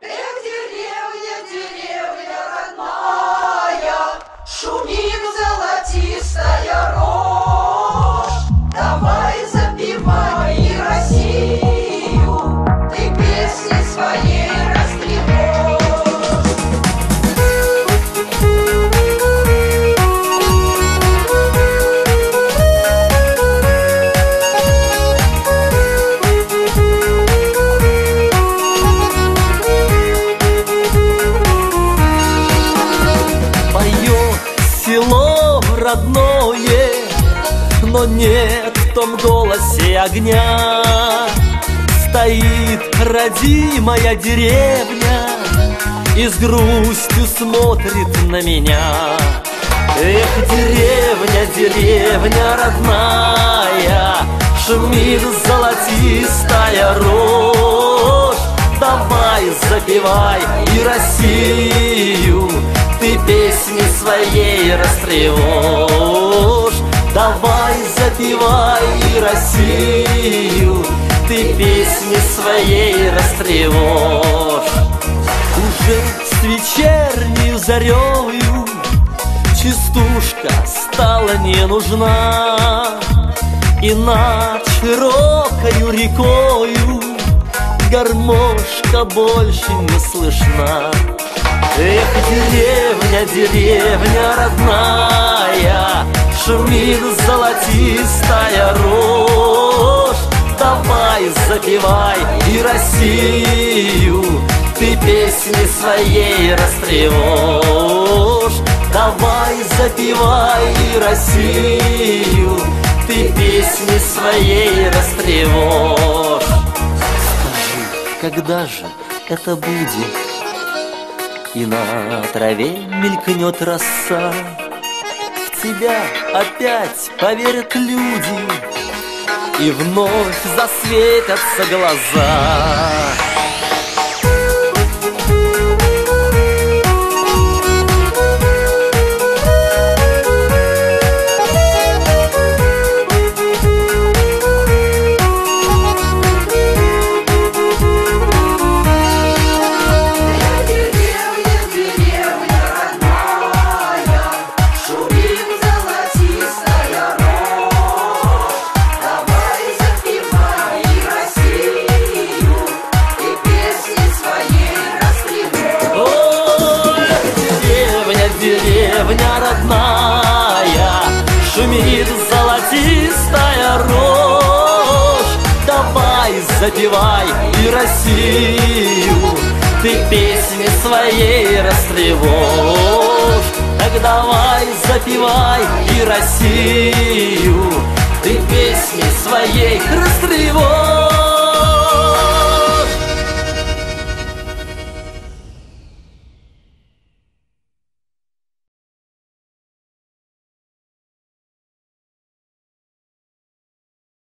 Эх, родное, но нет в том голосе огня. Стоит родимая деревня и с грустью смотрит на меня. Эх, деревня, деревня родная, Шумит золотистая рожь. Давай запивай и Россию своей растревожь Давай запивай Россию Ты песни своей растревожь Уже с вечерней зарею Частушка стала не нужна. И над широкою рекою гармошка больше не слышна. Эх, деревня, деревня родная, Шумит золотистая рожь. Давай запивай и Россию, Ты песни своей растревожь. Давай запивай и Россию, Ты песни своей растревожь. Когда же это будет? И на траве мелькнет роса. В тебя опять поверят люди И вновь засветятся глаза Давай запивай и Россию, Ты песни своей растревожь. Так давай запивай и Россию, Ты песни своей растревожь.